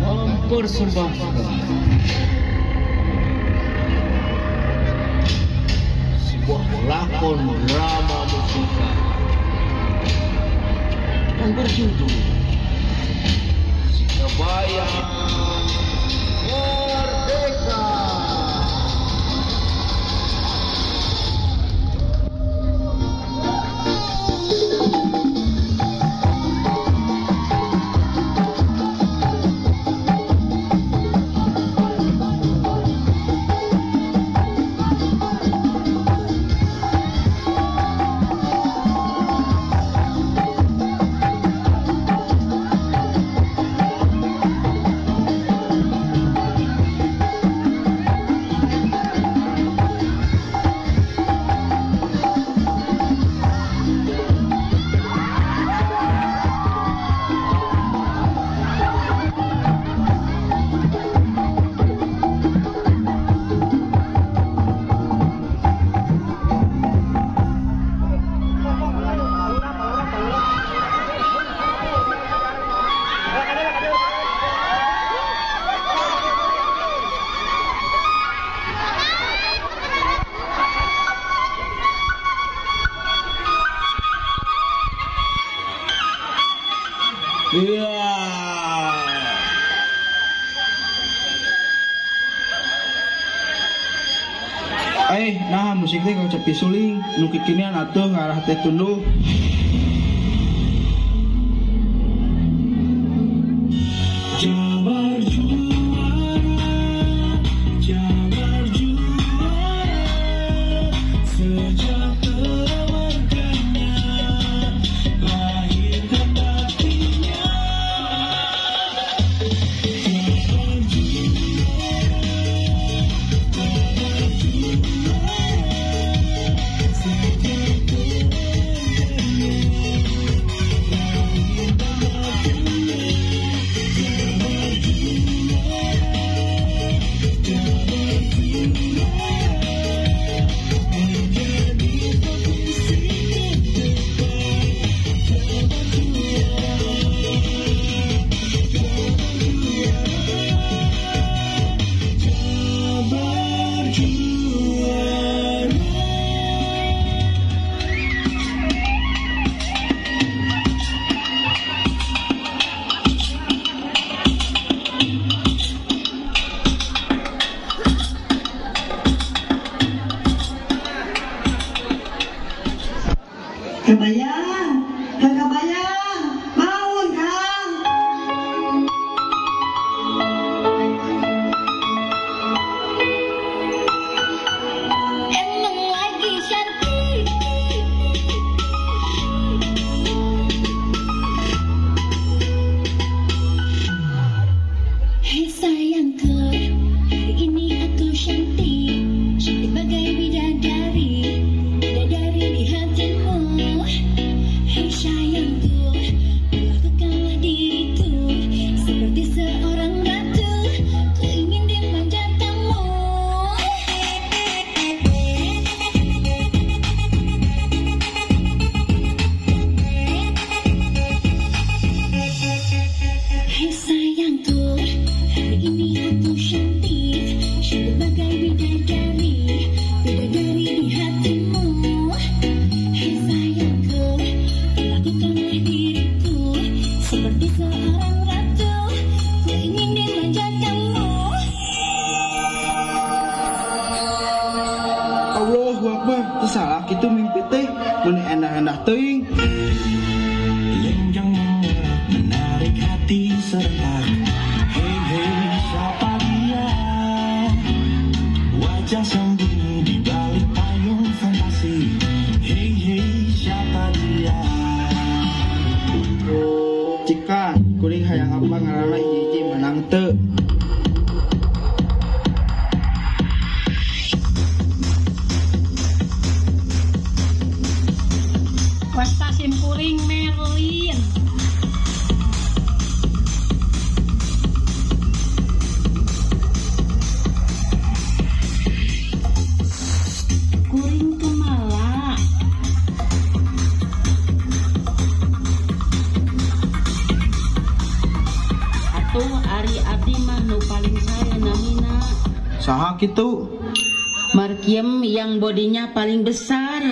mempersembahkan sebuah lakon drama musikal yang berjudul Sikabaya. Yeah. nah musiknya kalau cepi suling, nukikinian atau ngarah teh tunduh sudden Sakitu Ari Abdi mah paling saya namina. Saha itu. Markiem yang bodinya paling besar.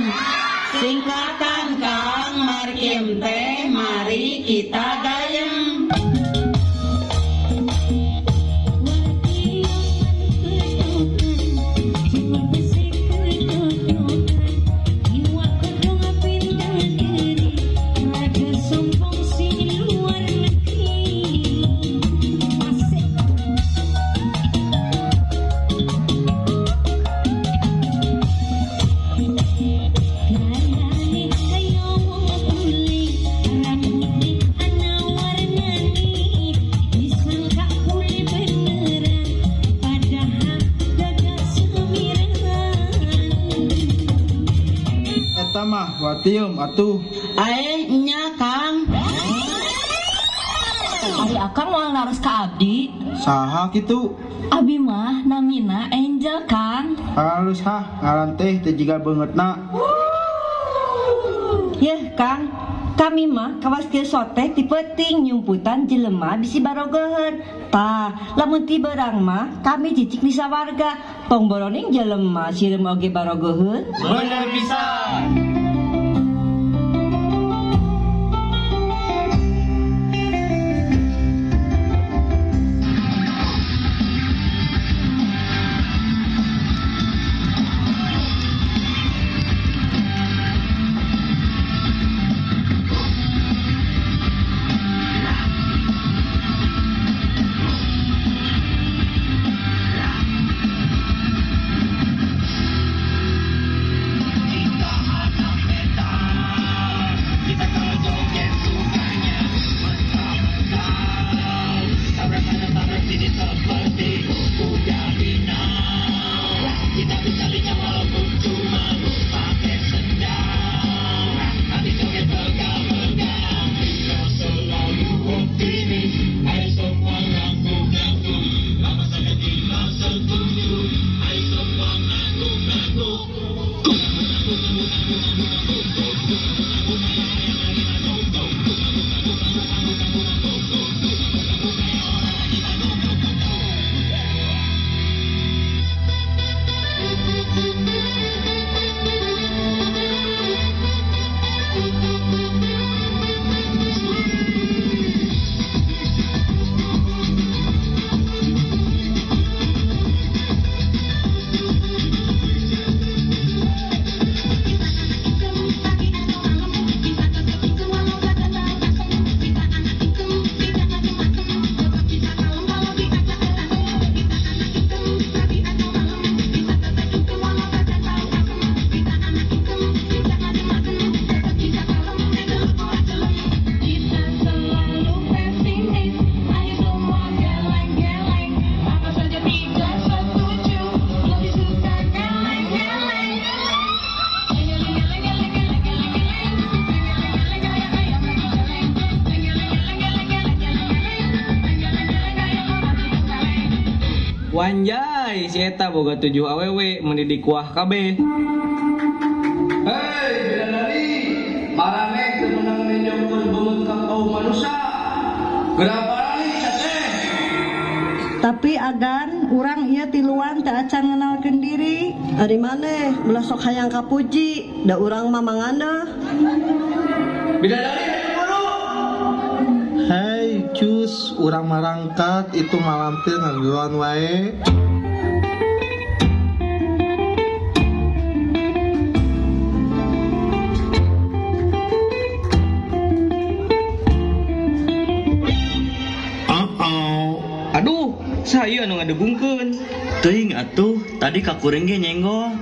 Singkatan Kang Markiem teh mari kita gayeng. Mah watium atuh Ae nya Kang. Ari akang mau narus ka abdi. saha kitu Abi mah namina Angel Kang. halus hah ngaran teh teh jiga beungeutna Yeh Kang, kami mah kawas kieu sote ti peuting nyumputan jelema bisi barogoheun. Tah, lamun ti beurang mah kami cicik di sawarga. Tong boroning jelema sireum oge barogoheun. Bener bisa. Wanjai si eta boga tujuh awewe mendidik kuah KB. Hei, bidadari, marane kemenang menyokor beut ka kaum manusia. Sateh. Tapi agan urang ieu tiluan teu acan ngenalkeun diri. Ari maneh ulah sok hayang kapuji, da urang mah mangandeuh. Bidadari Hei cus urang marangkat itu malampir ngangguan wae Oh, Aduh, saya anu ngadegungkeun. teuing atuh tadi kakuring ge nyenggol.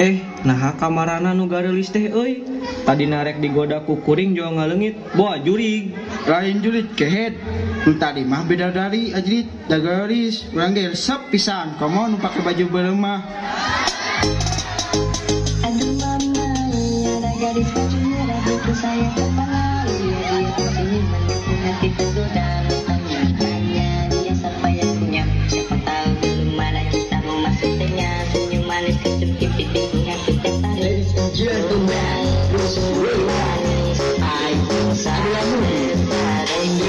Eh, nah kamarana nu garelis teh euy. Tadi narek digoda ku kuring juga ngaleungit. Boa jurig. lain julit kehet Lu tadi mah beda dari ajrit dagaris urang ge resep pisan komo nu baju belemah Aduh mama, ada gadis baju merah itu saya kepala Dia dia sini menipu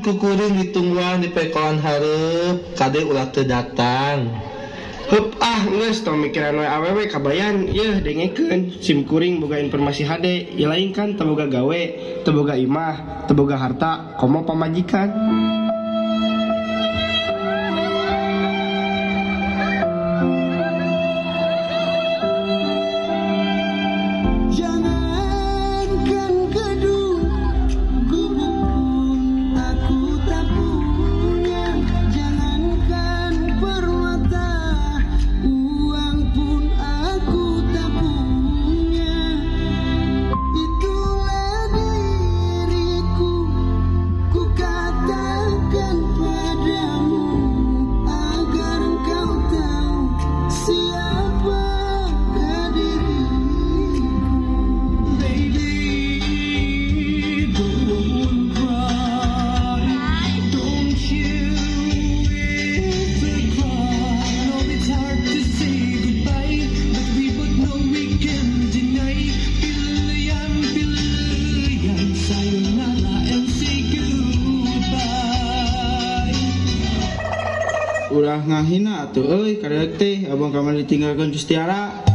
kukuring ditungguan di pekolan hareup Kade ulah datang. Hup ah nges tong mikiran we awew kabayan Yeh dengeken SIM kuring boga informasi hade Ilain kan teboga gawe, teboga imah, teboga harta, komo pamajikan. Ngahina atuh euy karek teh abang kamar ditinggalkan Gustiara.